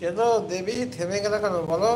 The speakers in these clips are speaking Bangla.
কেন দেবী থেমে গেল কেন? বলো।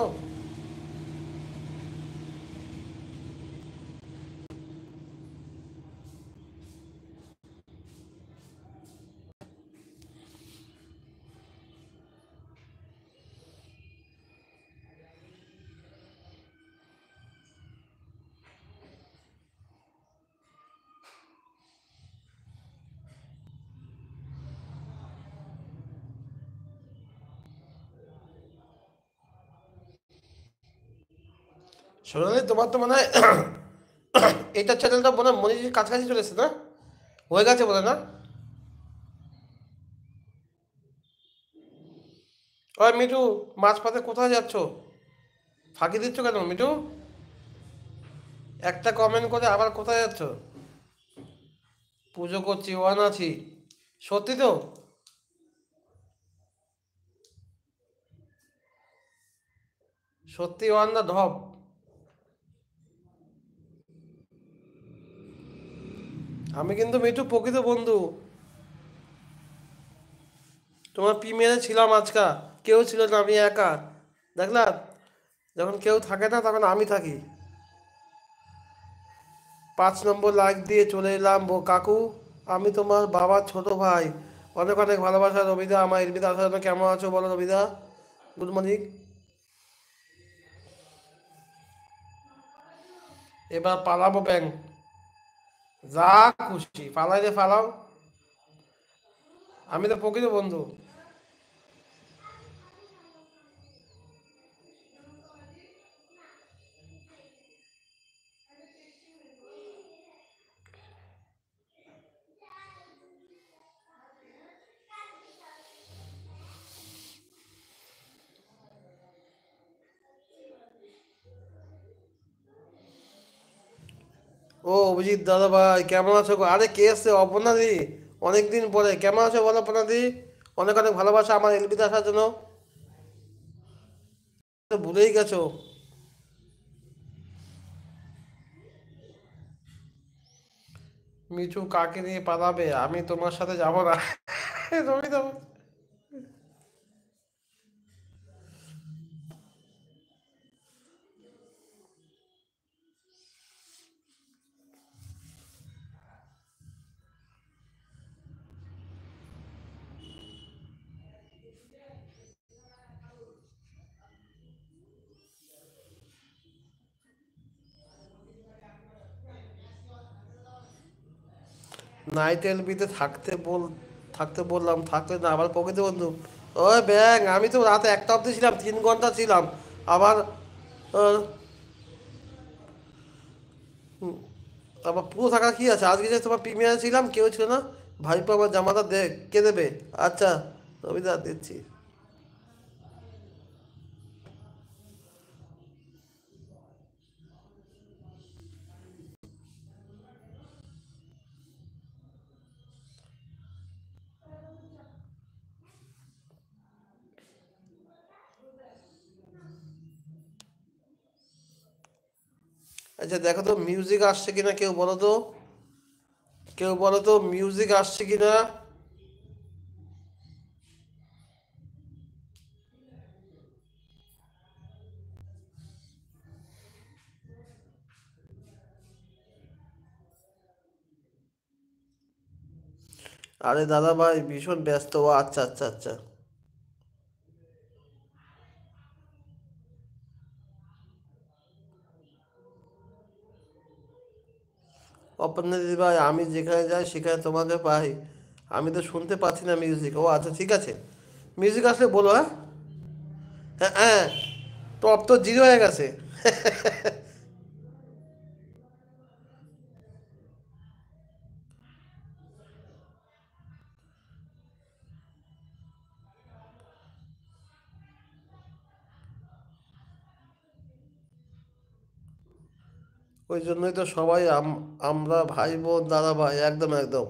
সোনালি তোমার তো মনে হয় এটা চ্যানেলটা মনে হয় মনিজির কাছাকাছি চলে এসেছে, না? হয়ে গেছে বলে না? ওই মিঠু মাছ পাতে কোথায় যাচ্ছ? ফাঁকি দিচ্ছ কেন মিঠু? একটা কমেন্ট করে আবার কোথায় যাচ্ছ? পুজো করছি, ওয়ান আছি। সত্যি তো? সত্যি ওয়ান না ধপ? আমি কিন্তু মিঠু প্রকৃত বন্ধু। তোমার প্রিমিয়ারে ছিলাম আজকা, কেউ ছিল না, আমি একা। দেখলাম যখন কেউ থাকে না, তখন আমি থাকি। পাঁচ নম্বর লাইক দিয়ে চলে এলাম বো- কাকু, আমি তোমার বাবার ছোট ভাই। অনেক অনেক ভালোবাসা, রবিদা, আমার ইরবিদা, আসার কেমন আছো বলো রবিদা? গুড মর্নিং এবার পালাবো ব্যাংক যা খুশি পালাইলে পালাও আমি তো প্রকৃত বন্ধু। ও অভিজিৎ দাদা ভাই কেমন আছো গো? আরে কে এসছে? অপনাদি অনেকদিন পরে। কেমন আছো বলো অপনাদি অনেক অনেক ভালোবাসা আমার এলবিতে আসার জন্য। ভুলেই গেছো। মিঠু কাকে নিয়ে পালাবে? আমি তোমার সাথে যাব না। নাইট এলবিতে থাকতে বল, থাকতে বললাম, থাকলে না, আবার প্রকৃতি বন্ধু। ও ব্যাং, আমি তো রাতে একটা অবধি ছিলাম, তিন ঘণ্টা ছিলাম। আবার আবার পুরো থাকা কী আছে? আজকে যে তোমার প্রিমিয়ার ছিলাম, কেউ ছিল না? ভাইপো আমার জামাটা দে, কে দেবে? আচ্ছা রবিদা দিচ্ছি। আচ্ছা দেখো তো মিউজিক আসছে কিনা কেউ বলো তো? কেউ বলো তো মিউজিক আসছে কিনা? আরে দাদা ভাই, ভীষণ ব্যস্ত। ও আচ্ছা আচ্ছা আচ্ছা। অপর্ণা দিদিভাই আমি যেখানে যাই সেখানে তোমাকে পাই। আমি তো শুনতে পাচ্ছি না মিউজিক ও আচ্ছা ঠিক আছে। মিউজিক আসলে বলো হ্যাঁ? হ্যাঁ হ্যাঁ। টপ তো জিরো হয়ে গেছে। ওই জন্যই তো সবাই আম- আমরা ভাই বোন দাদা ভাই একদম একদম।